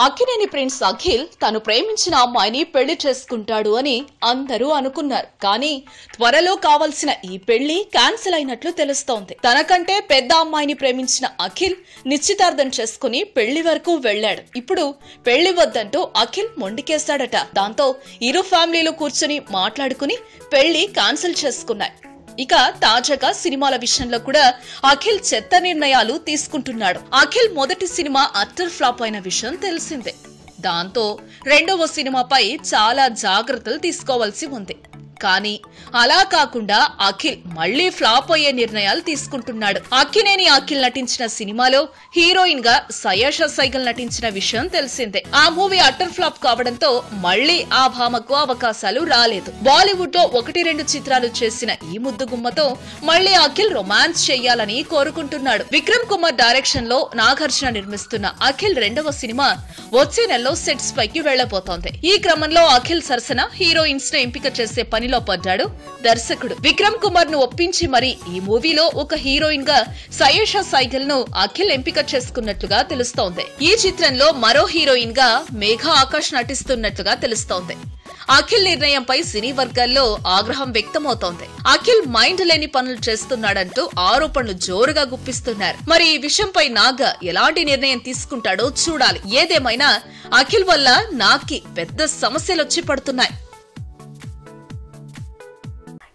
Akkineni prince Akhil తను ప్రేమించిన అమ్మాయిని పెళ్ళి చేసుకుంటాడు అని అందరూ అనుకున్నారు. కానీ త్వరలో కావలసిన ఈ పెళ్ళి క్యాన్సిల్ అయినట్లు తెలుస్తోంది. తనకంటే పెద్ద అమ్మాయిని ప్రేమించిన అఖిల్ నిశ్చితార్థం చేసుకుని పెళ్ళి వరకు వెళ్ళాడు ఇప్పుడు పెళ్ళి వద్దంటూ అఖిల్ మొండికేశాడట. దాంతో ఇరు ఫ్యామిలీలు కూర్చుని మాట్లాడుకుని పెళ్ళి క్యాన్సిల్ చేసుకున్నాయి. ఇక తాజాగా సినిమాల విషయంలో కూడా అఖిల్ చెత్త నిర్ణయాలు తీసుకుంటున్నాడు. అఖిల్ మొదటి సినిమా అట్టర్ ఫ్లాప్ అయిన విషయం తెలిసిందే. దాంతో రెండవ సినిమాపై చాలా జాగ్రత్తలు తీసుకోవాల్సి ఉంది. కానీ అలా కాకుండా అఖిల్ మళ్ళీ ఫ్లాప్ అయ్యే నిర్ణయాలు తీసుకుంటున్నాడు. అక్కినేని అఖిల్ నటించిన సినిమాలో హీరోయిన్గా సయేష సైగల్ నటించిన విషయం తెలిసిందే. ఆ మూవీ అట్టర్ ఫ్లాప్ కావడంతో మళ్ళీ ఆ భామకు అవకాశాలు రాలేదు. బాలీవుడ్లో ఒకటి రెండు చిత్రాలు చేసిన ఈ ముద్దుగుమ్మతో మళ్ళీ అఖిల్ రొమాన్స్ చేయాలని కోరుకుంటున్నాడు. విక్రమ్ కుమార్ డైరెక్షన్లో నాగార్జున నిర్మిస్తున్న అఖిల్ రెండవ సినిమా వచ్చే నెలలో సెట్స్ పైకి వెళ్ళబోతోంది ఈ క్రమంలో అఖిల్ సరసన హీరోయిన్స్ను ఎంపిక చేసే పని పనిలో పడ్డాడు దర్శకుడు. విక్రమ్ కుమార్ను ఒప్పించి మరి ఈ మూవీలో ఒక హీరోయిన్గా సయేషా సైగల్ను అఖిల్ ఎంపిక చేసుకున్నట్లుగా తెలుస్తోంది. ఈ చిత్రంలో మరో హీరోయిన్గా మేఘా ఆకాష్ నటిస్తున్నట్లుగా తెలుస్తోంది. అఖిల్ నిర్ణయంపై సినీ వర్గాల్లో ఆగ్రహం వ్యక్తమవుతోంది. అఖిల్ మైండ్ లేని పనులు చేస్తున్నాడంటూ ఆరోపణలు జోరుగా గుప్పిస్తున్నారు. మరి ఈ విషయంపై నాగ ఎలాంటి నిర్ణయం తీసుకుంటాడో చూడాలి. ఏదేమైనా అఖిల్ వల్ల నాకి పెద్ద సమస్యలు వచ్చి పడుతున్నాయి.